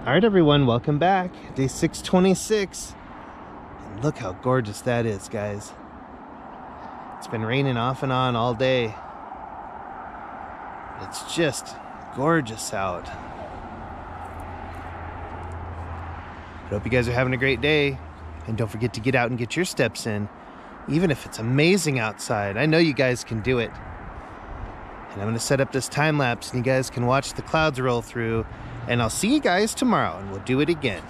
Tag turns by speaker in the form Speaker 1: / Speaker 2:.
Speaker 1: All right, everyone, welcome back. Day 626. And look how gorgeous that is, guys. It's been raining off and on all day. It's just gorgeous out. I hope you guys are having a great day. And don't forget to get out and get your steps in, even if it's amazing outside. I know you guys can do it. And I'm going to set up this time lapse and you guys can watch the clouds roll through. And I'll see you guys tomorrow and we'll do it again.